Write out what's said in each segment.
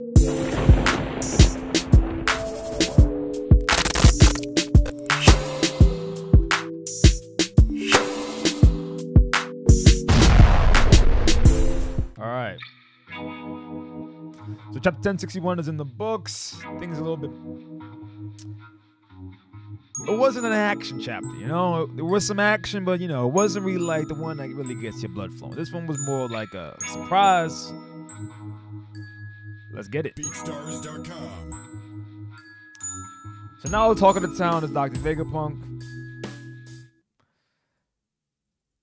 All right. So chapter 1061 is in the books. Things a little bit. It wasn't an action chapter, you know. There was some action, but you know, it wasn't really like the one that really gets your blood flowing. This one was more like a surprise. Let's get it. BeatStars.com. So now the talk of the town is Dr. Vegapunk.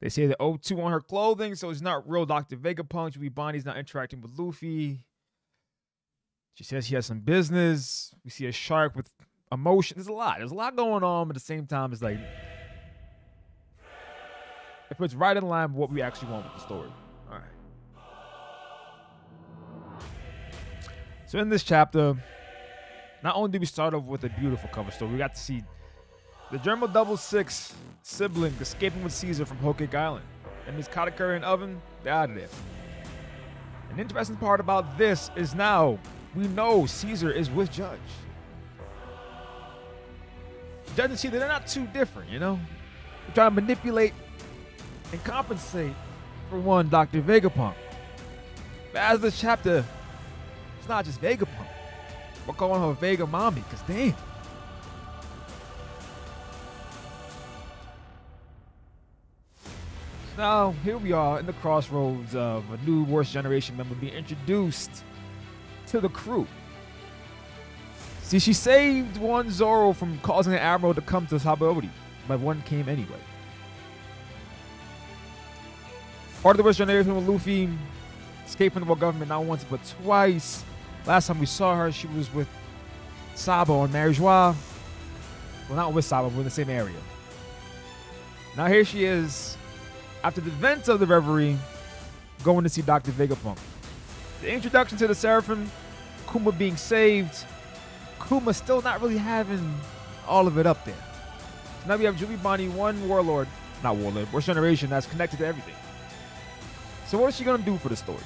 They say the O2 on her clothing, so it's not real Dr. Vegapunk. Jewelry Bonney's not interacting with Luffy. She says she has some business. We see a shark with emotion. There's a lot. There's a lot going on, but at the same time, it's like if it's right in line with what we actually want with the story. So in this chapter, not only did we start off with a beautiful cover story, we got to see the Germa Double Six sibling escaping with Caesar from Cake Island. And Miss Katakuri and Oven, they're out of there. An interesting part about this is now we know Caesar is with Judge. Judge and Caesar, they're not too different, you know? They're trying to manipulate and compensate for one Dr. Vegapunk. But as this chapter, not just Vegapunk. We're calling her Vega Mommy, because damn. Now, here we are in the crossroads of a new worst generation member being introduced to the crew. See, she saved one Zoro from causing an admiral to come to Sabaody, but one came anyway. Part of the worst generation with Luffy escaped from the world government not once but twice. Last time we saw her, she was with Sabo on Marijois. Well, not with Sabo, but in the same area. Now here she is, after the events of the Reverie, going to see Dr. Vegapunk. The introduction to the Seraphim, Kuma being saved, Kuma still not really having all of it up there. So now we have Jewelry Bonney, one warlord, not warlord, worst generation that's connected to everything. So what is she gonna do for the story?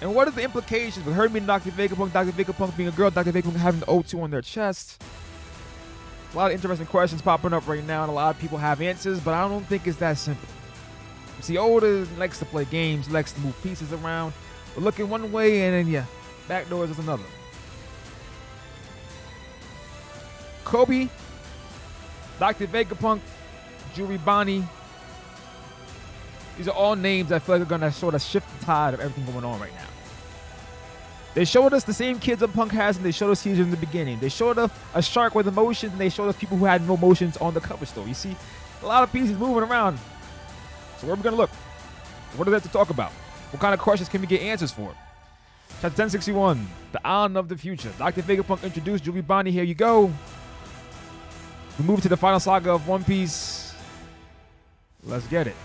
And what are the implications with her being Dr. Vegapunk, Dr. Vegapunk being a girl, Dr. Vegapunk having the O2 on their chest? A lot of interesting questions popping up right now, and a lot of people have answers, but I don't think it's that simple. See, Oda likes to play games, likes to move pieces around, looking one way and then yeah, back doors is another. Koby, Dr. Vegapunk, Jewelry Bonney. These are all names I feel like are gonna sort of shift the tide of everything going on right now. They showed us the same kids that Punk has, and they showed us Caesar in the beginning. They showed us a shark with emotions, and they showed us people who had no emotions on the cover story. You see, a lot of pieces moving around. So where are we gonna look? What do they have to talk about? What kind of questions can we get answers for? Chapter 1061, The Island of the Future. Dr. Vegapunk introduced Jewelry Bonney. Here you go. We move to the final saga of One Piece. Let's get it.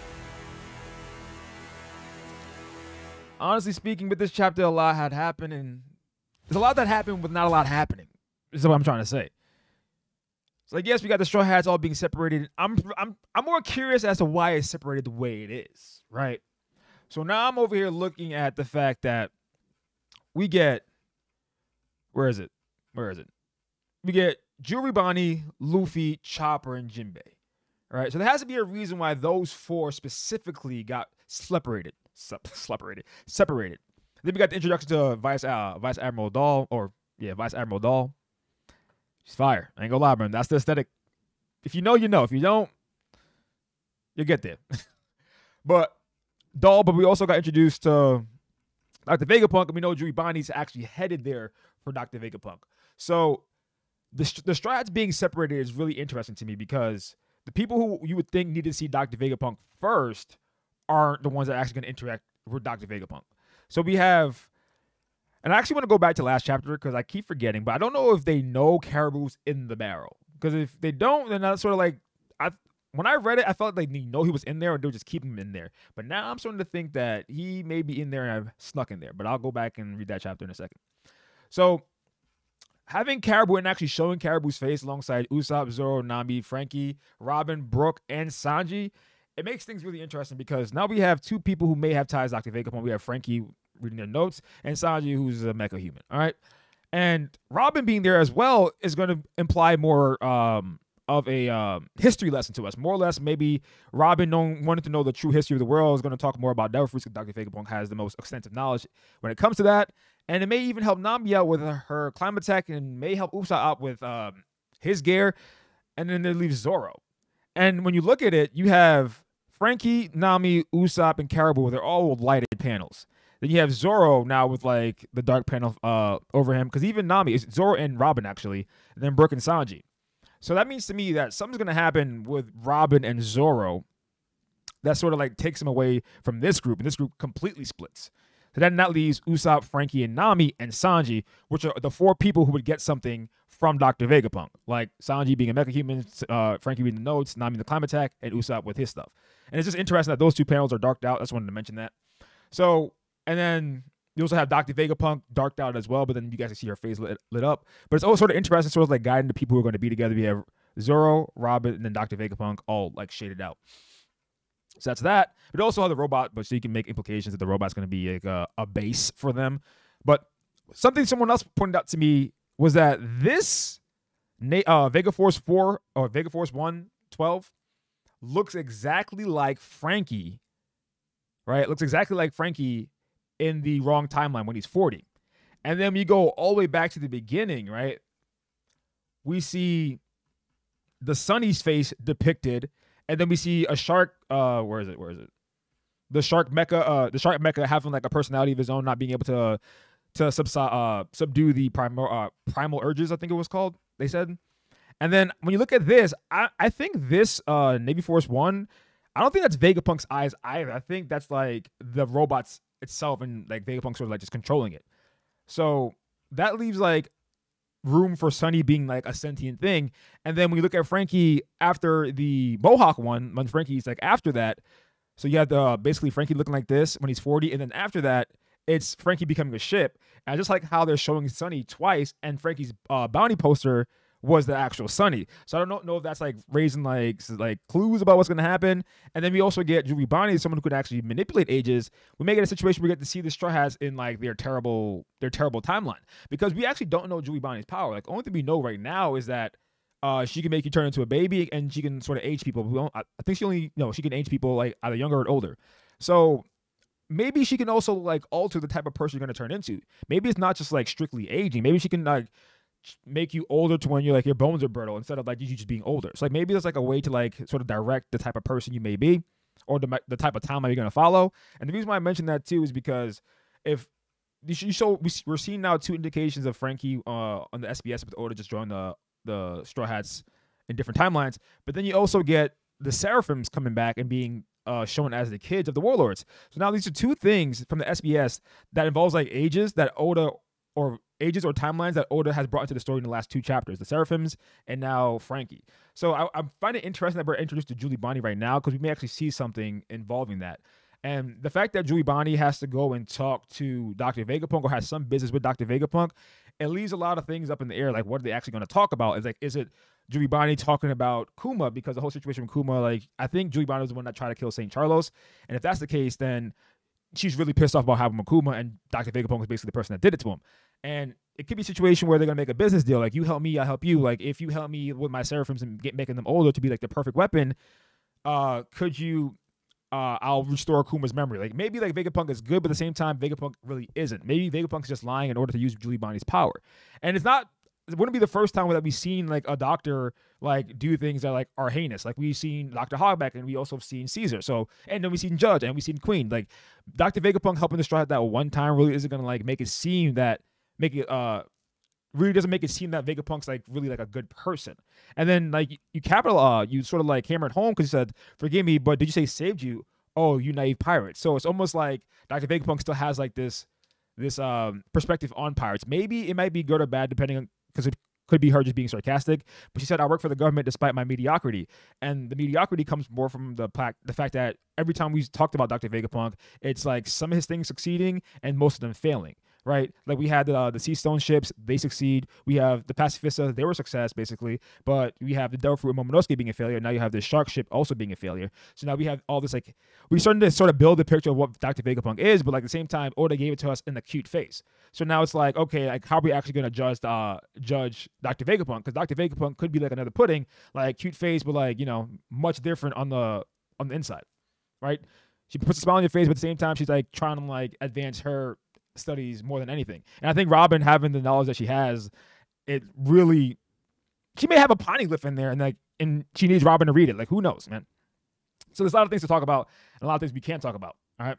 Honestly speaking, with this chapter, a lot had happened, and there's a lot that happened with not a lot happening. This is what I'm trying to say. It's like yes, we got the straw hats all being separated. I'm I'm I'm more curious as to why it's separated the way it is, right? So now I'm over here looking at the fact that we get where is it? Where is it? We get Jewelry Bonney, Luffy, Chopper, and Jinbei. All right. So there has to be a reason why those four specifically got separated. Sep- separated. Separated. Then we got the introduction to Vice uh, Vice Admiral Doll, or yeah, Vice Admiral Doll. She's fire. I ain't gonna lie, man. That's the aesthetic. If you know, you know. If you don't, you'll get there. but Doll, but we also got introduced to Dr. Vegapunk, and we know Jewelry Bonney's actually headed there for Dr. Vegapunk. So the, the strides being separated is really interesting to me because the people who you would think need to see Dr. Vegapunk first aren't the ones that are actually going to interact with Dr. Vegapunk. So we have, and I actually want to go back to last chapter because I keep forgetting, but I don't know if they know Caribou's in the barrel. Because if they don't, then that's sort of like I when I read it, I felt like they know he was in there and they were just keeping him in there. But now I'm starting to think that he may be in there and I've snuck in there. But I'll go back and read that chapter in a second. So having Caribou and actually showing Caribou's face alongside Usopp, Zoro, Nami, Franky, Robin, Brook, and Sanji, it makes things really interesting because now we have two people who may have ties to Dr. Vegapunk. We have Franky reading their notes, and Sanji, who's a mecha human. All right. And Robin being there as well is going to imply more um, of a um, history lesson to us. More or less, maybe Robin knowing, wanting to know the true history of the world is going to talk more about Devil Fruits because Dr. Vegapunk has the most extensive knowledge when it comes to that. And it may even help Nami out with her Clima-Tact and may help Usopp out with um, his gear. And then it leaves Zoro. And when you look at it, you have Franky, Nami, Usopp, and Caribou. They're all lighted panels. Then you have Zoro now with like the dark panel uh, over him because even Nami is Zoro and Robin actually, and then Brook and Sanji. So that means to me that something's gonna happen with Robin and Zoro that sort of like takes him away from this group, and this group completely splits. So then that leaves Usopp, Franky, and Nami and Sanji, which are the four people who would get something from Dr. Vegapunk. Like Sanji being a mecha human, uh, Franky reading the notes, Nami the Clima-Tact, and Usopp with his stuff. And it's just interesting that those two panels are darked out. I just wanted to mention that. So, and then you also have Dr. Vegapunk darked out as well, but then you guys can see her face lit, lit up. But it's also sort of interesting, sort of like guiding the people who are going to be together. We have Zoro, Robin, and then Dr. Vegapunk all like shaded out. So that's that. But also have the robot, but so you can make implications that the robot's going to be like a, a base for them. But something someone else pointed out to me was that this uh, Vega Force 4 or Vega Force 1 12 looks exactly like Franky, right? Looks exactly like Franky in the wrong timeline when he's 40. And then we go all the way back to the beginning, right? We see the Sunny's face depicted, and then we see a shark. Uh, where is it? Where is it? The shark mecha. Uh, the shark mecha having like a personality of his own, not being able to to subside, uh, subdue the primal uh, primal urges. I think it was called. They said. And then when you look at this, I, I think this uh, Navy Force One, I don't think that's Vegapunk's eyes either. I think that's like the robots itself and like Vegapunk sort of like just controlling it. So that leaves like room for Sunny being like a sentient thing. And then when you look at Franky after the Mohawk one, when Franky's like after that, so you have the uh, basically Franky looking like this when he's 40, and then after that, it's Franky becoming a ship. And just like how they're showing Sunny twice, and Franky's uh, bounty poster was the actual Sunny. So I don't know if that's like raising like like clues about what's gonna happen. And then we also get Jewelry Bonney, someone who could actually manipulate ages. We may get a situation where we get to see the Straw Hats in like their terrible their terrible timeline because we actually don't know Jewelry Bonney's power. Like only thing we know right now is that. Uh, she can make you turn into a baby, and she can sort of age people. I think she only, know, she can age people like either younger or older. So maybe she can also like alter the type of person you're gonna turn into. Maybe it's not just like strictly aging. Maybe she can like make you older to when you're like your bones are brittle instead of like you just being older. So like maybe there's like a way to like sort of direct the type of person you may be or the the type of timeline you're gonna follow. And the reason why I mentioned that too is because if you show we're seeing now two indications of Franky uh, on the SBS with Oda just drawing the the Straw Hats in different timelines, but then you also get the Seraphims coming back and being uh, shown as the kids of the warlords. So now these are two things from the SBS that involves like ages that Oda or ages or timelines that Oda has brought into the story in the last two chapters, the Seraphims and now Franky. So I, I find it interesting that we're introduced to Jewelry Bonney right now because we may actually see something involving that. And the fact that Jewelry Bonney has to go and talk to Dr. Vegapunk or has some business with Dr. Vegapunk, it leaves a lot of things up in the air. Like, what are they actually going to talk about? Is like, is it Jewelry Bonney talking about Kuma? Because the whole situation with Kuma, like, I think Jewelry Bonney was the one that tried to kill St. Charlos. And if that's the case, then she's really pissed off about having Makuma, and Dr. Vegapunk is basically the person that did it to him. And it could be a situation where they're gonna make a business deal, like you help me, I help you. Like if you help me with my seraphims and get making them older to be like the perfect weapon, uh, could you? Uh, I'll restore Kuma's memory. Like maybe like Vegapunk is good, but at the same time, Vegapunk really isn't. Maybe Vegapunk is just lying in order to use Jewelry Bonney's power. And it's not. It wouldn't be the first time that we've seen like a doctor like do things that like are heinous. Like we've seen Doctor Hogback, and we also have seen Caesar. So and then we've seen Judge, and we've seen Queen. Like Doctor Vegapunk helping destroy that one time really isn't gonna like make it seem that make it uh really doesn't make it seem that Vegapunk's like really like a good person. And then like you capital uh you sort of like hammer it home because you said, "Forgive me, but did you say saved you?" Oh, you naive pirate. So it's almost like Dr. Vegapunk still has like this this um perspective on pirates. Maybe it might be good or bad depending on because it could be her just being sarcastic. But she said, "I work for the government despite my mediocrity," and the mediocrity comes more from the the fact that every time we talked about Dr. Vegapunk, it's like some of his things succeeding and most of them failing. Right? Like we had the uh, the Sea Stone ships, they succeed. We have the Pacifista, they were a success basically, but we have the Fruit and Momonosuke being a failure. Now you have the Shark ship also being a failure. So now we have all this like we starting to sort of build a picture of what Dr. Vegapunk is, but like at the same time, Oda gave it to us in the cute face. So now it's like, okay, like how are we actually gonna judge uh judge Dr. Vegapunk? Because Dr. Vegapunk could be like another pudding, like cute face, but like you know much different on the on the inside, right? She puts a smile on your face, but at the same time, she's like trying to like advance her studies more than anything. And I think Robin having the knowledge that she has, it really she may have a poneglyph in there and like and she needs Robin to read it. Like who knows, man. So there's a lot of things to talk about and a lot of things we can't talk about. All right.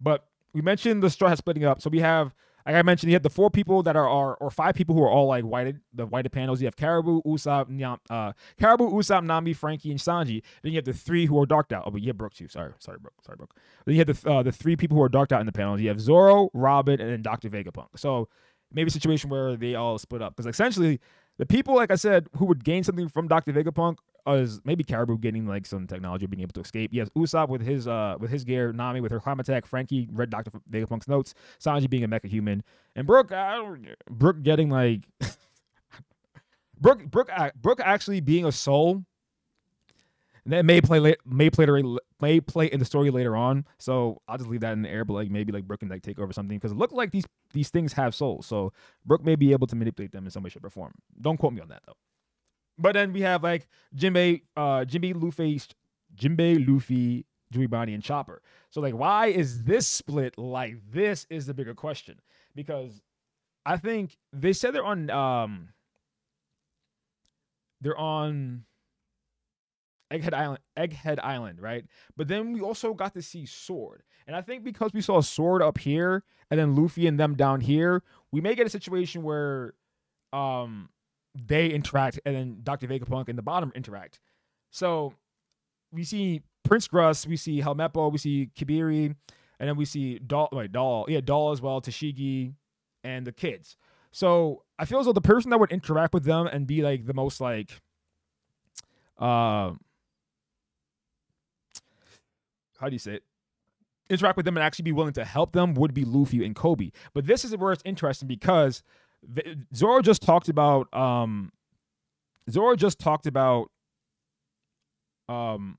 But we mentioned the straw hat splitting up. So we have like I mentioned, you have the four people that are, are or five people who are all like whited, the whited panels. You have Caribou, Usopp, Nyam, uh, Caribou, Usopp, Nami, Franky, and Sanji. Then you have the three who are darked out. Oh, but you have Brook too. Sorry, sorry, Brook. Sorry, Brook. Then you have the uh, the three people who are darked out in the panels. You have Zoro, Robin, and then Doctor Vegapunk. So maybe a situation where they all split up because essentially the people, like I said, who would gain something from Doctor Vegapunk maybe Caribou getting like some technology, being able to escape. Yes, Usopp with his uh with his gear, Nami with her climb attack, Franky read Doctor Vegapunk's notes, Sanji being a mecha human, and Brook, I don't, Brook getting like Brook Brook Brook actually being a soul. And that may play may play may play in the story later on. So I'll just leave that in the air. But like maybe like Brook can like take over something because it looked like these these things have souls. So Brook may be able to manipulate them in some way, shape, or form. Don't quote me on that though. But then we have like Jinbei, uh, Jinbei, Luffy, Jinbei, Luffy, Jewelry Bonney, and Chopper. So like, why is this split like this? Is the bigger question because I think they said they're on um they're on Egghead Island, Egghead Island, right? But then we also got to see Sword, and I think because we saw Sword up here and then Luffy and them down here, we may get a situation where um they interact and then Dr. Vegapunk and the bottom interact. So we see Prince Grus, we see Helmeppo, we see Hibari, and then we see Doll, wait, Doll, yeah, Doll as well, Tashigi, and the kids. So I feel as though the person that would interact with them and be like the most like, uh, how do you say it? Interact with them and actually be willing to help them would be Luffy and Koby. But this is where it's interesting because Zoro just talked about um Zoro just talked about um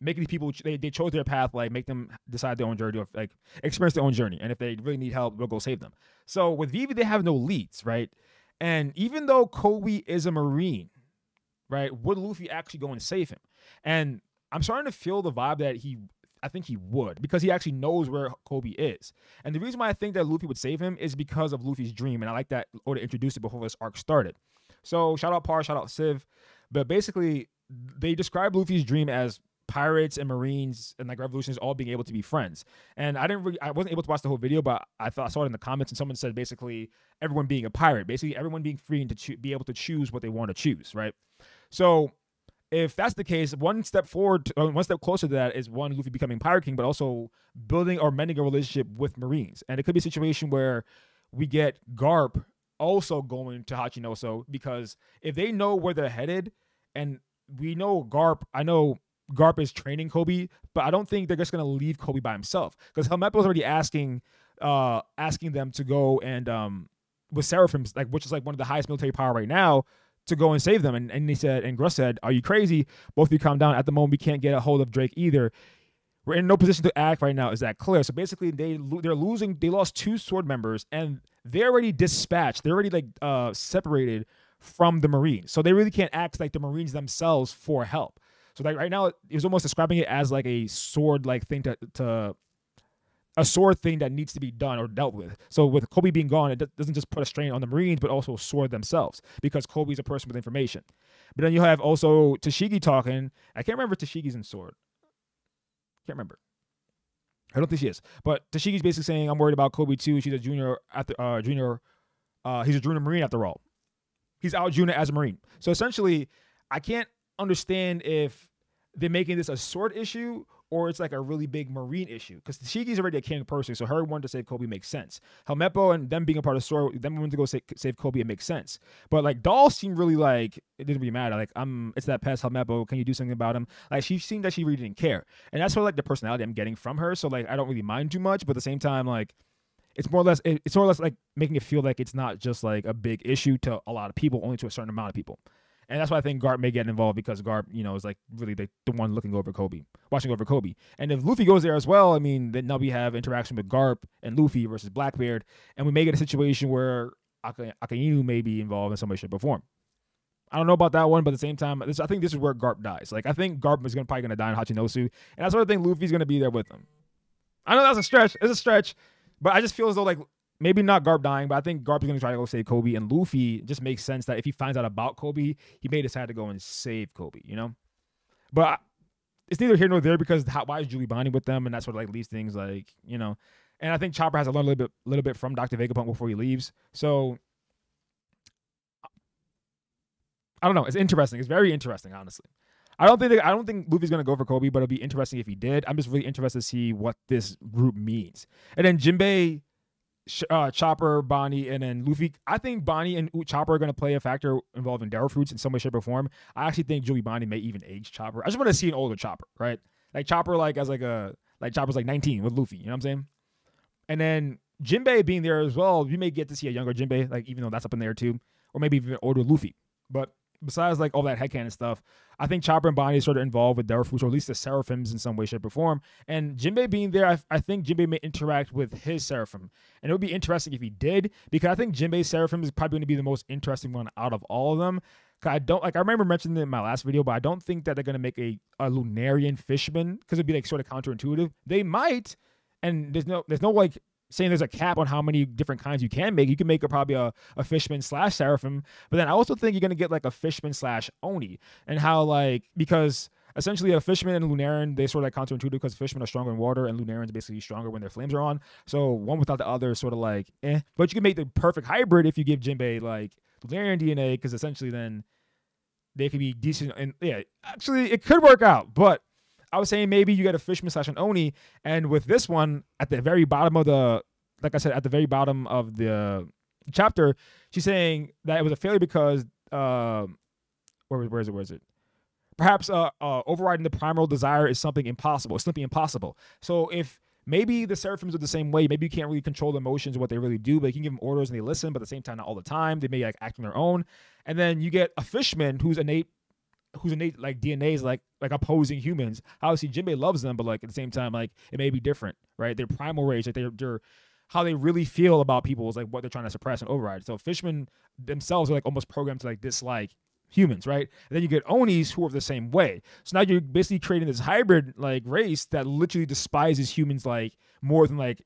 making these people they, they chose their path like make them decide their own journey or like experience their own journey. And if they really need help we'll go save them. So with Vivi they have no leads right? And even though Koby is a marine right would Luffy actually go and save him? And I'm starting to feel the vibe that he I think he would because he actually knows where Koby is. And the reason why I think that Luffy would save him is because of Luffy's dream. And I like that Oda introduced it before this arc started. So shout out Par, shout out Civ. But basically, they describe Luffy's dream as pirates and marines and like revolutionists all being able to be friends. And I didn't really, I wasn't able to watch the whole video, but I thought I saw it in the comments and someone said basically everyone being a pirate, basically everyone being free and to cho- be able to choose what they want to choose, right? So if that's the case, one step forward, uh, one step closer to that is one Luffy becoming Pirate King, but also building or mending a relationship with Marines. And it could be a situation where we get Garp also going to Hachinosu because if they know where they're headed, and we know Garp, I know Garp is training Koby, but I don't think they're just gonna leave Koby by himself because Helmeppo's already asking, uh, asking them to go and um with Seraphim's like which is like one of the highest military power right now to go and save them. And, and he said, and Grus said, Are you crazy? Both of you calm down. At the moment, we can't get a hold of Drake either. We're in no position to act right now. Is that clear? So basically, they they're losing. They lost two sword members, and they're already dispatched. They're already like uh separated from the Marines, so they really can't act like the Marines themselves for help. So like right now, it was almost describing it as like a sword like thing to to a sword thing that needs to be done or dealt with. So with Koby being gone, it doesn't just put a strain on the Marines, but also sword themselves because Koby's a person with information. But then you have also Tashigi talking. I can't remember Tashigi's in sword. Can't remember. I don't think she is. But Tashigi's basically saying, "I'm worried about Koby too. She's a junior after uh, junior. Uh, he's a junior Marine after all. He's out junior as a Marine. So essentially, I can't understand if they're making this a sword issue or it's like a really big marine issue because Shigi's already a king person, so her wanting to save Koby makes sense. Helmeppo and them being a part of Sword, them wanting to go save, save Koby, it makes sense. But like Doll seemed really like it didn't really matter. Like I'm, it's that past Helmeppo. Can you do something about him? Like she seemed that she really didn't care, and that's sort of like the personality I'm getting from her. So like I don't really mind too much, but at the same time, like it's more or less it, it's more or less like making it feel like it's not just like a big issue to a lot of people, only to a certain amount of people. And that's why I think Garp may get involved because Garp, you know, is like really the, the one looking over Koby, watching over Koby. And if Luffy goes there as well, I mean, then now we have interaction with Garp and Luffy versus Blackbeard, and we may get a situation where Aka- Akainu may be involved in some way, shape, or form. I don't know about that one, but at the same time, this, I think this is where Garp dies. Like I think Garp is gonna probably gonna die in Hachinosu, and I sort of think Luffy's gonna be there with him. I know that's a stretch. It's a stretch, but I just feel as though like maybe not Garp dying, but I think Garp is gonna try to go save Koby, and Luffy just makes sense that if he finds out about Koby, he may decide to go and save Koby. You know, but it's neither here nor there because how, why is Julie bonding with them, and that's what like leads things like you know. And I think Chopper has to learn a little bit, little bit from Doctor Vegapunk before he leaves. So I don't know. It's interesting. It's very interesting, honestly. I don't think I don't think Luffy's gonna go for Koby, but it'll be interesting if he did. I'm just really interested to see what this group means. And then Jinbei, uh, Chopper, Bonney, and then Luffy. I think Bonney and Chopper are gonna play a factor involving Darrow Fruits in some way, shape, or form. I actually think Jewelry Bonney may even age Chopper. I just want to see an older Chopper, right? Like Chopper, like as like a like Chopper's like 19 with Luffy. You know what I'm saying? And then Jinbei being there as well, you may get to see a younger Jinbei, like even though that's up in there too, or maybe even older Luffy. But besides like all that headcanon stuff, I think Chopper and Bonney sort of involved with Fruits, or at least the Seraphims in some way, shape, or form. And Jinbei being there, I, I think Jinbei may interact with his Seraphim. And it would be interesting if he did, because I think Jinbei's Seraphim is probably going to be the most interesting one out of all of them. I don't like. I remember mentioning it in my last video, but I don't think that they're gonna make a, a Lunarian fisherman because it'd be like sort of counterintuitive. They might, and there's no there's no like saying there's a cap on how many different kinds you can make. You can make a, probably a, a fishman slash seraphim, but then I also think you're gonna get like a fishman slash oni, and how like because essentially a fishman and lunarian they sort of like counterintuitive because fishmen are stronger in water and lunarians basically stronger when their flames are on. So one without the other is sort of like eh. But you can make the perfect hybrid if you give Jinbei like lunarian DNA because essentially then they could be decent and yeah actually it could work out but i was saying maybe you get a fishman slash an oni and with this one at the very bottom of the like i said at the very bottom of the chapter she's saying that it was a failure because um where, where is it where is it? Perhaps uh, uh overriding the primal desire is something impossible it's something impossible. So if maybe the seraphims are the same way maybe you can't really control the emotions what they really do but you can give them orders and they listen but at the same time not all the time they may like act on their own. And then you get a fishman who's innate whose innate like DNA is like like opposing humans. Obviously, Jinbei loves them, but like at the same time, like it may be different, right? Their primal rage, like they're, they're how they really feel about people is like what they're trying to suppress and override. So fishmen themselves are like almost programmed to like dislike humans, right? And then you get Onis who are the same way. So now you're basically creating this hybrid like race that literally despises humans like more than like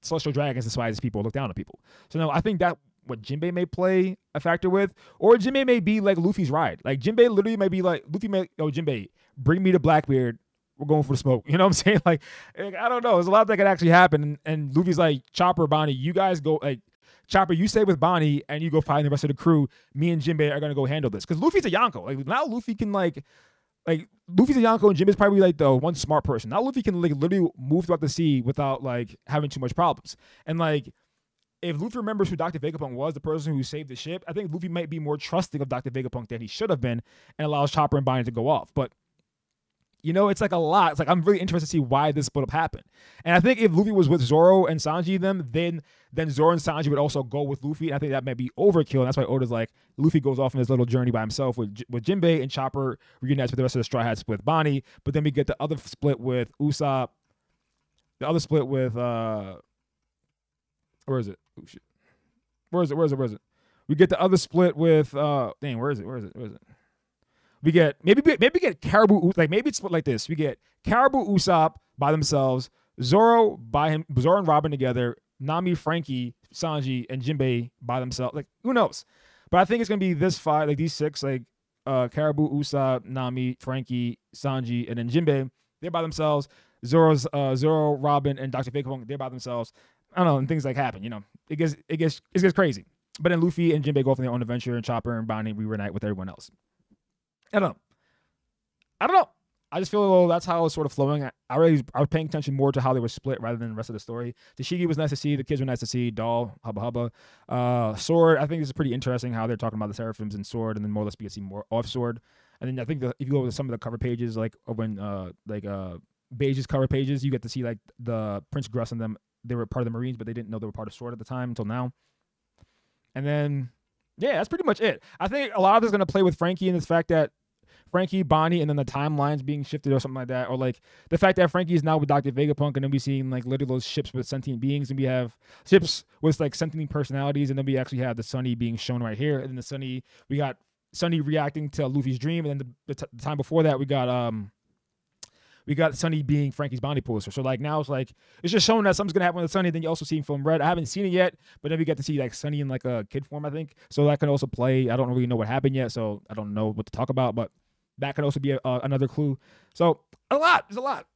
celestial dragons despise people, look down on people. So now I think that what Jinbei may play a factor with, or Jinbei may be like Luffy's ride. Like Jinbei literally may be like Luffy may oh Jinbei, bring me to Blackbeard. We're going for the smoke. You know what I'm saying? Like, like, I don't know. There's a lot that could actually happen. And, and Luffy's like, Chopper, Bonney, you guys go like Chopper, you stay with Bonney and you go find the rest of the crew. Me and Jinbei are gonna go handle this. Because Luffy's a Yonko. Like now Luffy can like like Luffy's a Yonko and Jinbei's probably like the one smart person. Now Luffy can like literally move throughout the sea without like having too much problems. And like if Luffy remembers who Dr. Vegapunk was, the person who saved the ship, I think Luffy might be more trusting of Dr. Vegapunk than he should have been and allows Chopper and Bonney to go off. But you know, it's like a lot. It's like I'm really interested to see why this split up happened. And I think if Luffy was with Zoro and Sanji, them, then then Zoro and Sanji would also go with Luffy. And I think that might be overkill. And that's why Oda's like Luffy goes off on his little journey by himself with with Jinbei and Chopper reunites with the rest of the Straw Hats with Bonney. But then we get the other split with Usopp. The other split with uh, where is it? Oh, shit. Where is it? Where is it? Where is it? We get the other split with uh, dang, where is it? Where is it? Where is it? We get maybe maybe get Caribou like maybe it's split like this. We get Caribou Usopp by themselves, Zoro by him, Zoro and Robin together, Nami, Franky, Sanji, and Jinbei by themselves. Like who knows? But I think it's gonna be this five, like these six, like uh, Caribou, Usopp, Nami, Franky, Sanji, and then Jinbei. They're by themselves. Zoro's uh, Zoro, Robin, and Doctor Vegapunk. They're by themselves. I don't know, and things like happen. You know, it gets it gets it gets crazy. But then Luffy and Jinbei go off on their own adventure, and Chopper and Bonney reunite with everyone else. I don't know. I don't know. I just feel well, that's how it was sort of flowing. I, I really I was paying attention more to how they were split rather than the rest of the story. Tashigi was nice to see. The kids were nice to see. Doll, Hubba Hubba. Uh, Sword, I think this is pretty interesting how they're talking about the Seraphims and Sword, and then more or less we to see more off Sword. And then I think the, if you go to some of the cover pages, like when uh like uh Beige's cover pages, you get to see like the Prince Grus and them they were part of the Marines, but they didn't know they were part of SWORD at the time until now. And then, yeah, that's pretty much it. I think a lot of this is going to play with Franky and the fact that Franky, Bonney, and then the timelines being shifted or something like that, or like the fact that Franky is now with Dr. Vegapunk, and then we seeing like literally those ships with sentient beings, and we have ships with like sentient personalities, and then we actually have the Sunny being shown right here, and then the Sunny we got Sunny reacting to Luffy's dream, and then the, the, t- the time before that we got um we got Sunny being Franky's bounty poster. So like now it's like it's just showing that something's gonna happen with Sunny. Then you also see Film Red. I haven't seen it yet, but then we get to see like Sunny in like a kid form, I think. So that can also play. I don't really know what happened yet, so I don't know what to talk about, but that could also be a, uh, another clue. So a lot. There's a lot.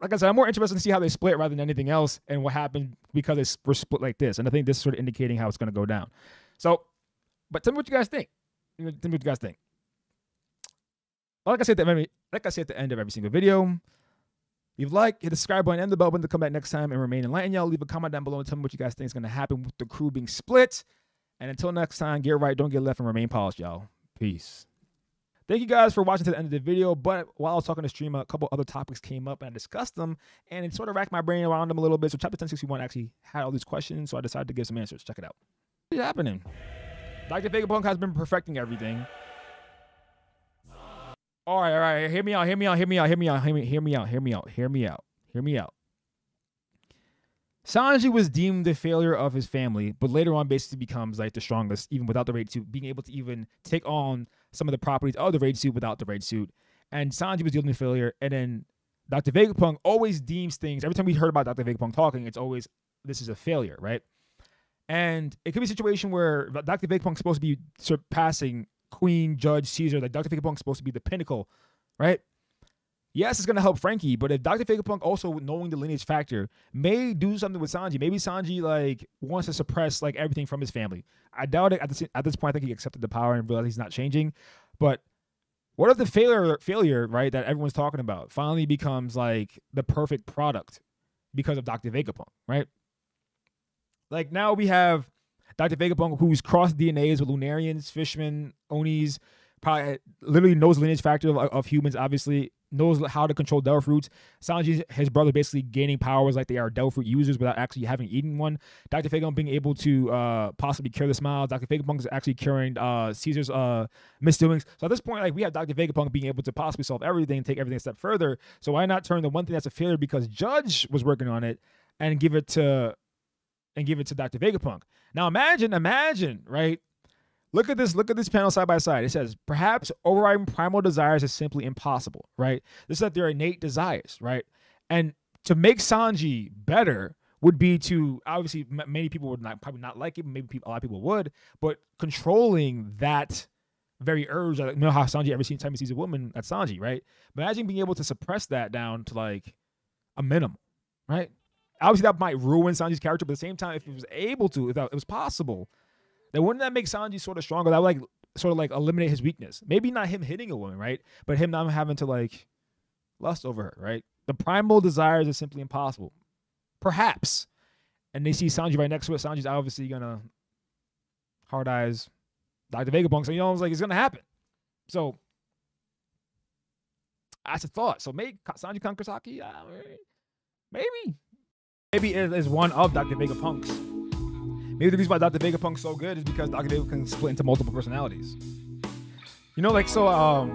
Like I said, I'm more interested to see how they split rather than anything else and what happened because they were split like this. And I think this is sort of indicating how it's going to go down. So, but tell me what you guys think. Tell me what you guys think. Like I said, at the, like I said at the end of every single video, leave a like, hit the subscribe button, and the bell button to come back next time and remain enlightened. Y'all leave a comment down below and tell me what you guys think is going to happen with the crew being split. And until next time, get right, don't get left, and remain polished, y'all. Peace. Thank you guys for watching to the end of the video. But while I was talking to stream, a couple other topics came up and I discussed them and it sort of racked my brain around them a little bit. So chapter 1061 actually had all these questions. So I decided to give some answers. Check it out. What's happening? Dr. Vegapunk has been perfecting everything. All right, all right. Hear me out. Hear me out. Hear me out. Hear me out. Hear me, hear me out. Hear me out. Hear me out. Hear me out. Sanji was deemed the failure of his family, but later on basically becomes like the strongest, even without the raid suit, being able to even take on some of the properties of the raid suit without the raid suit. And Sanji was deemed the failure, and then Dr. Vegapunk always deems things. Every time we heard about Dr. Vegapunk talking, it's always this is a failure, right? And it could be a situation where Dr. Vegapunk's supposed to be surpassing Queen, Judge, Caesar. Like Dr. Vegapunk's supposed to be the pinnacle, right? Yes, it's to help Franky, but if Dr. Vegapunk also knowing the lineage factor may do something with Sanji, maybe Sanji like wants to suppress like everything from his family. I doubt it. At this, at this point, I think he accepted the power and realized he's not changing. But what if the failure, failure, right, that everyone's talking about finally becomes like the perfect product because of Dr. Vegapunk, right? Like now we have Dr. Vegapunk who's crossed DNAs with Lunarians, Fishmen, Onis, probably literally knows lineage factor of, of humans, obviously knows how to control Devil Fruits. Sanji, his brother, basically gaining powers like they are Devil Fruit users without actually having eaten one. Dr. Vegapunk being able to uh, possibly cure the smiles. Dr. Vegapunk is actually curing uh, Caesar's uh, misdoings. So at this point, like we have Dr. Vegapunk being able to possibly solve everything and take everything a step further. So why not turn the one thing that's a failure because Judge was working on it and give it to and give it to Dr. Vegapunk. Now imagine, imagine, right? Look at this. Look at this panel side by side. It says perhaps overriding primal desires is simply impossible. Right. This is that their innate desires. Right. And to make Sanji better would be to obviously many people would not probably not like it. Maybe people, a lot of people would, but controlling that very urge. Like, you know how Sanji every time he sees a woman, that's Sanji, right? Imagine being able to suppress that down to like a minimum, right? Obviously, that might ruin Sanji's character, but at the same time, if he was able to, if that, it was possible, then wouldn't that make Sanji sort of stronger? That would like sort of like eliminate his weakness. Maybe not him hitting a woman, right? But him not having to like lust over her, right? The primal desires are simply impossible. Perhaps. And they see Sanji right next to it. Sanji's obviously gonna hard eyes Dr. Vegapunk. So you know, I was like, it's gonna happen. So that's a thought. So maybe Sanji conquers Haki. Uh, maybe. Maybe it is one of Dr. Vegapunk's Maybe the reason why Dr. Vegapunk's so good is because Dr. Vegapunk can split into multiple personalities. You know, like so. Um,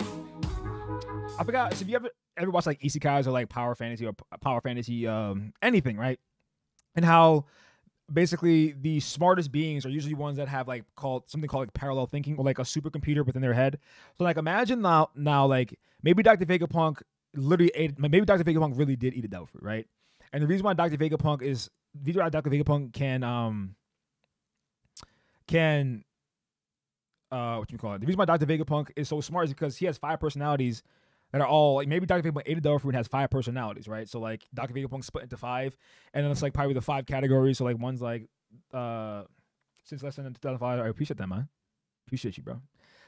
I forgot. So if you ever ever watch like isekais or like power fantasy or power fantasy, um, anything, right? And how basically the smartest beings are usually ones that have like called something called like parallel thinking or like a supercomputer within their head. So like imagine now now like maybe Dr. Vegapunk literally ate maybe Dr. Vegapunk really did eat a devil fruit, right? And the reason why Dr. Vegapunk is the reason why Dr. Vegapunk can um can uh what you call it? The reason why Dr. Vegapunk is so smart is because he has five personalities that are all like maybe Dr. Vegapunk ate a devil fruit has five personalities, right? So like Dr. Vegapunk split into five, and then it's like probably the five categories. So like one's like uh since less than 2005. I appreciate that, man. Appreciate you, bro.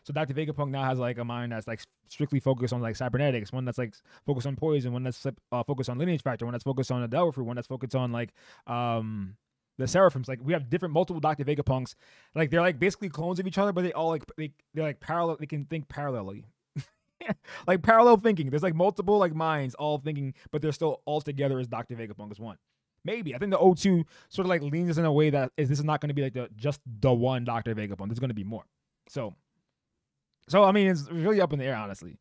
So Dr. Vegapunk now has like a mind that's like strictly focused on like cybernetics, one that's like focused on poison, one that's uh, focused on lineage factor, one that's focused on the devil fruit, one that's focused on like um the seraphims like we have different multiple dr vegapunks like they're like basically clones of each other but they all like they, they're like parallel they can think parallelly like parallel thinking there's like multiple like minds all thinking but they're still all together as dr vegapunk is one Maybe I think the O2 sort of like leans us in a way that is this is not going to be like the just the one Doctor Vegapunk. There's going to be more. So, so I mean, it's really up in the air, honestly.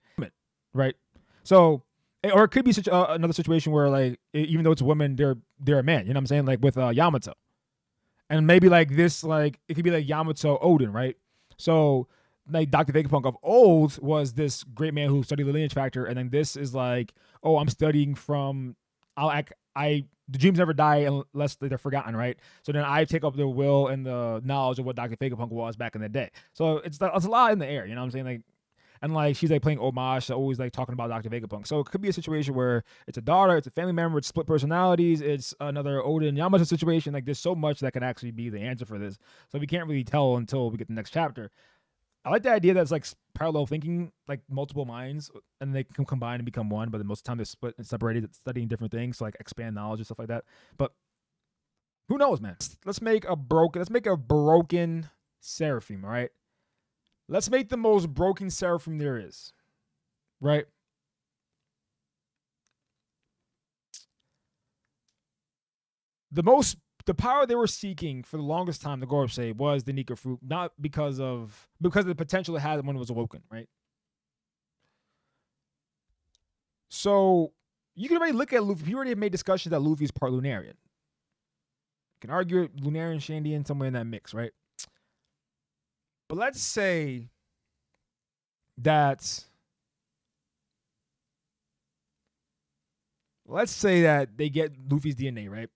Right. So, eh, or it could be such uh, another situation where like even though it's a woman, they're they're a man. You know what I'm saying? Like with uh, Yamato, and maybe like this, like it could be like Yamato Oden, right? So like Dr. Vegapunk of old was this great man who studied the lineage factor, and then this is like, oh, I'm studying from I'll act I the dreams never die unless they're forgotten, right? So then I take up the will and the knowledge of what Dr. Vegapunk was back in the day. So it's it's a lot in the air, you know what I'm saying? Like and like she's like playing homage, always like talking about Dr. Vegapunk. So it could be a situation where it's a daughter, it's a family member, it's split personalities, it's another Oden Yamato situation. Like there's so much that can actually be the answer for this. So we can't really tell until we get the next chapter. I like the idea that it's like parallel thinking, like multiple minds, and they can combine and become one. But the most of the time they're split and separated, studying different things, so like expand knowledge and stuff like that. But who knows, man? Let's make a broken. Let's make a broken seraphim. All right. Let's make the most broken seraphim there is. Right. The most the power they were seeking for the longest time, the Gorosei, was the Nika fruit, not because of because of the potential it had when it was awoken, right? So you can already look at Luffy. He already made discussions that Luffy is part Lunarian. You can argue it, Lunarian, Shandian, somewhere in that mix, right? But let's say that let's say that they get Luffy's DNA, right?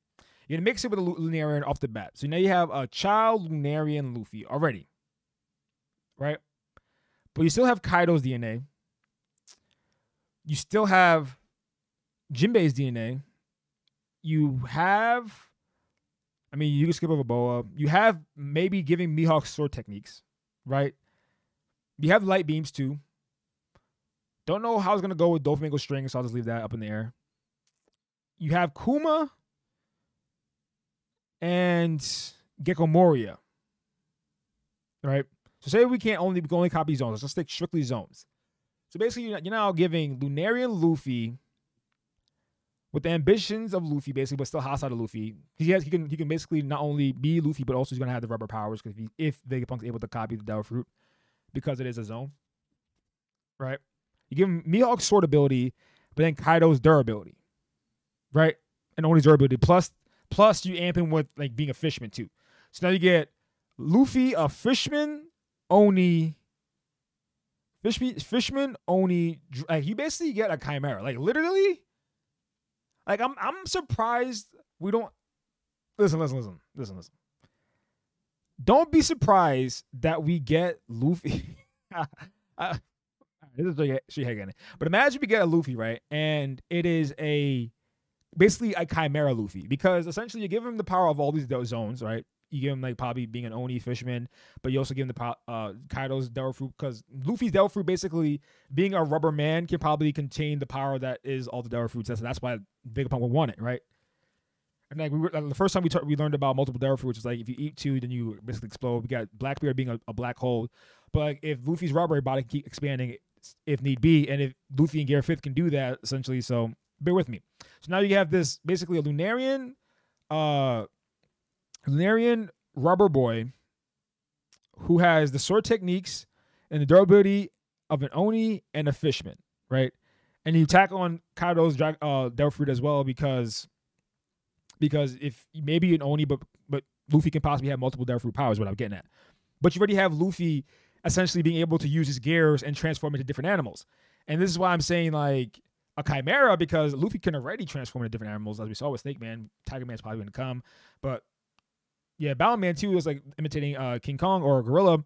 Gonna mix it with a Lunarian off the bat. So now you have a child Lunarian Luffy already, right? But you still have Kaido's DNA. You still have Jinbei's DNA. You have, I mean, you can skip over Boa. You have maybe giving Mihawk sword techniques, right? You have light beams too. Don't know how it's gonna go with Doflamingo string, so I'll just leave that up in the air. You have Kuma and Gecko Moria. Right? So say we can't only we can only copy Zoans. Let's stick strictly Zoans. So basically, you're you're now giving Lunarian Luffy with the ambitions of Luffy, basically, but still hostile to Luffy. He has he can he can basically not only be Luffy, but also he's gonna have the rubber powers because if, if Vegapunk's able to copy the Devil Fruit because it is a Zoan. Right? You give him Mihawk's sword ability, but then Kaido's durability. Right? And only durability. Plus Plus, you amp him with like being a fishman too. So now you get Luffy, a fishman, Oni, fishman, fishman, Oni. Like you basically get a chimera. Like literally, like I'm I'm surprised we don't. Listen, listen, listen, listen, listen. Don't be surprised that we get Luffy. Uh, this is Shihegane. But imagine we get a Luffy, right? And it is a basically a chimera Luffy because essentially you give him the power of all these Zoans, right? You give him like probably being an Oni fisherman, but you also give him the uh, Kaido's Devil Fruit because Luffy's Devil Fruit basically being a rubber man can probably contain the power that is all the Devil Fruits. That's that's why Vegapunk would want it, right? And like we were, like, the first time we ta- we learned about multiple Devil Fruits is like if you eat two, then you basically explode. We got Blackbeard being a, a black hole, but like if Luffy's rubber body can keep expanding if need be, and if Luffy and Gear Fifth can do that essentially, so bear with me. So now you have this basically a Lunarian, uh, Lunarian rubber boy who has the sword techniques and the durability of an Oni and a fishman, right? And you tack on Kaido's uh, Devil Fruit as well because because if maybe an Oni, but but Luffy can possibly have multiple Devil Fruit powers. What I'm getting at, but you already have Luffy essentially being able to use his gears and transform into different animals. And this is why I'm saying like a chimera because Luffy can already transform into different animals, as we saw with Snake Man. Tiger Man's probably going to come, but yeah, Battle Man too is like imitating uh, King Kong or a gorilla.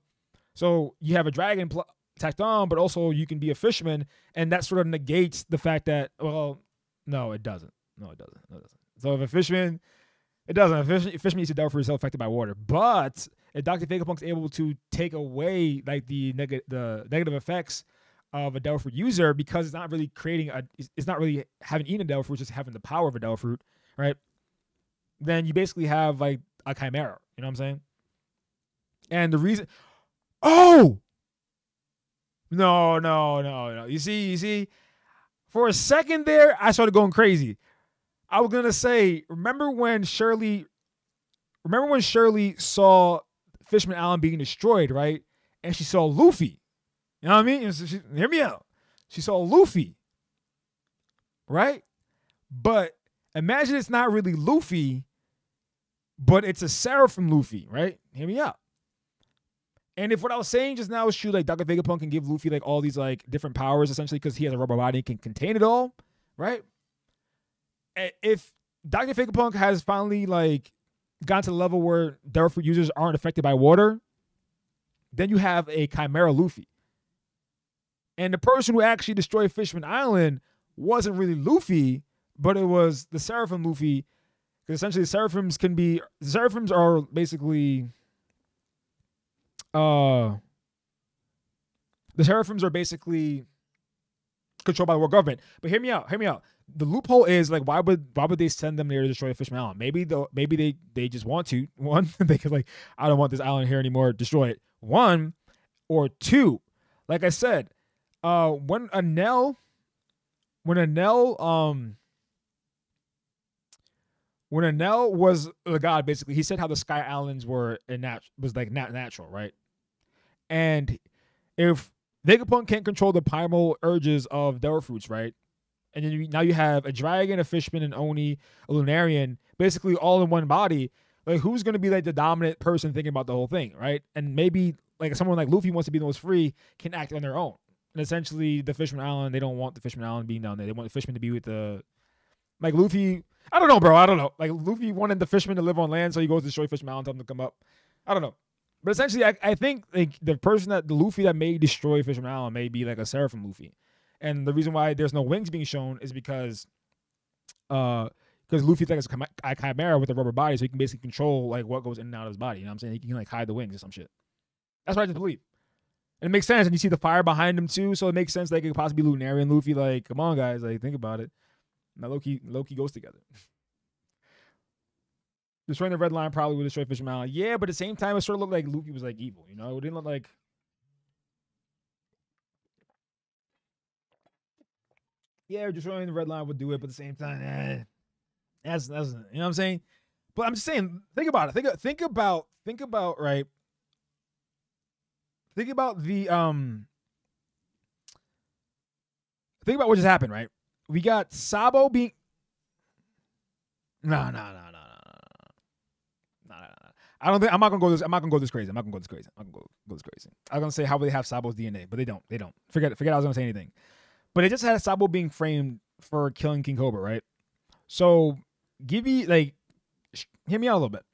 So you have a dragon pl- tacked on, but also you can be a fisherman, and that sort of negates the fact that well, no, it doesn't. No, it doesn't. No, it doesn't. So if a fisherman, it doesn't. A fish, fisherman needs to doubt for himself affected by water, but if Dr. Vegapunk's able to take away like the neg- the negative effects of a Devil user because it's not really creating a it's- not really having eaten a Devil Fruit, just having the power of a Devil Fruit, right? Then you basically have like a chimera. You know what I'm saying? And the reason Oh no, no, no, no. You see, you see, for a second there, I started going crazy. I was gonna say, remember when Shyarly, remember when Shyarly saw Fishman Island being destroyed, right? And she saw Luffy. You know what I mean? She, hear me out. She saw Luffy, right? But imagine it's not really Luffy, but it's a Seraphim Luffy, right? Hear me out. And if what I was saying just now is true, like Dr. Vegapunk can give Luffy like all these like different powers essentially because he has a rubber body and can contain it all, right? If Dr. Vegapunk has finally like gotten to the level where Fruit users aren't affected by water, then you have a Chimera Luffy. And the person who actually destroyed Fishman Island wasn't really Luffy, but it was the Seraphim Luffy. Because essentially the Seraphims can be the Seraphims are basically uh the Seraphims are basically controlled by the world government. But hear me out, hear me out. The loophole is like why would why would they send them there to destroy Fishman Island? Maybe the maybe they they just want to. One, they could like, I don't want this island here anymore, destroy it. One, or two, like I said, uh when Enel when Enel um when Enel was the god, basically, he said how the Sky Islands were a nat- was like not natural, right? And if Vegapunk can't control the primal urges of Devil Fruits, right? And then you, now you have a dragon, a fishman, an Oni, a Lunarian, basically all in one body. Like, who's going to be like the dominant person thinking about the whole thing, right? And maybe like someone like Luffy wants to be the most free, can act on their own. And essentially, the Fishman Island, they don't want the Fishman Island being down there. They want the Fishman to be with the like Luffy. I don't know, bro. I don't know. Like Luffy wanted the Fishman to live on land, so he goes to destroy Fishman Island, tell to come up. I don't know. But essentially, I, I think like the person that the Luffy that may destroy Fishman Island may be like a Seraphim Luffy, and the reason why there's no wings being shown is because, uh, because Luffy's like a chimera with a rubber body, so he can basically control like what goes in and out of his body. You know what I'm saying? He can like hide the wings or some shit. That's what I just believe. And it makes sense, and you see the fire behind him too, so it makes sense they could possibly be Lunarian Luffy. Like, come on, guys, like think about it. Now Loki, Loki goes together. Destroying the red line probably would destroy Fisherman Island. Yeah, but at the same time, it sort of looked like Luffy was like evil. You know, it didn't look like. Yeah, destroying the red line would do it, but at the same time, eh, that's that's you know what I'm saying. But I'm just saying, think about it. Think think about think about right think about the um think about what just happened, right? We got Sabo being No, no, no, no, no, no. No, no. I don't think I'm not gonna go this I'm not gonna go this crazy. I'm not gonna go this crazy. I'm not gonna go, go this crazy. I'm gonna say how will they have Sabo's DNA, but they don't. They don't. Forget it. Forget I was gonna say anything. But they just had Sabo being framed for killing King Cobra, right? So give me like hear me out a little bit.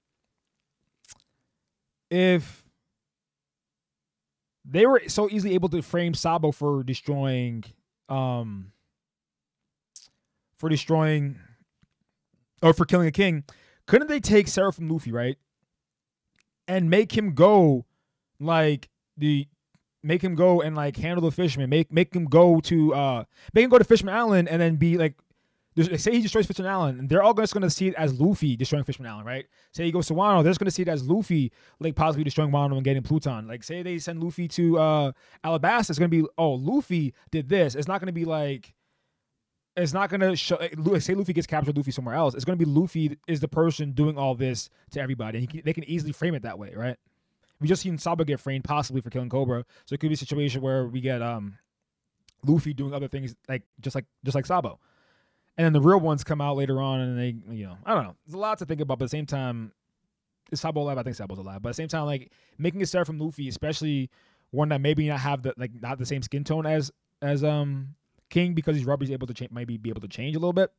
If they were so easily able to frame Sabo for destroying, um, for destroying, or for killing a king, couldn't they take Sarah from Luffy, right? And make him go like the make him go and like handle the fisherman, make make him go to uh make him go to Fishman Island and then be like there's- say he destroys Fishman Island, and they're all just gonna see it as Luffy destroying Fishman Island, right? Say he goes to Wano, they're just gonna see it as Luffy like possibly destroying Wano and getting Pluton. Like say they send Luffy to uh Alabasta, it's gonna be oh Luffy did this. It's not gonna be like it's not gonna show. Say Luffy gets captured, Luffy somewhere else. It's gonna be Luffy is the person doing all this to everybody. And can, they can easily frame it that way, right? We just seen Sabo get framed possibly for killing Cobra, so it could be a situation where we get um Luffy doing other things like just like just like Sabo, and then the real ones come out later on, and they you know I don't know. There's a lot to think about, but at the same time, is Sabo alive? I think Sabo's alive, but at the same time, like making a start from Luffy, especially one that maybe not have the like not the same skin tone as as um King because he's rubber, he's able to change, maybe be able to change a little bit.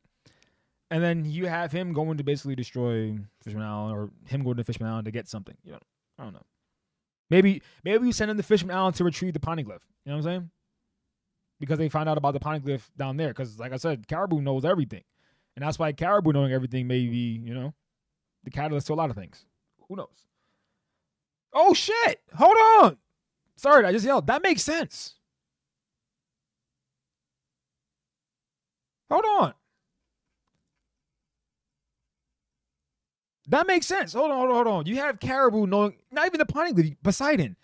And then you have him going to basically destroy Fishman Island, or him going to Fishman Island to get something. You know, I don't know. Maybe maybe you send him to Fishman Island to retrieve the poneglyph. You know what I'm saying? Because they found out about the poneglyph down there. Because like I said, Caribou knows everything, and that's why Caribou knowing everything may be you know the catalyst to a lot of things. Who knows? Oh shit! Hold on. Sorry, I just yelled. That makes sense. Hold on. That makes sense. Hold on, hold on, hold on. You have Caribou knowing, not even the Poneglyph, Poseidon.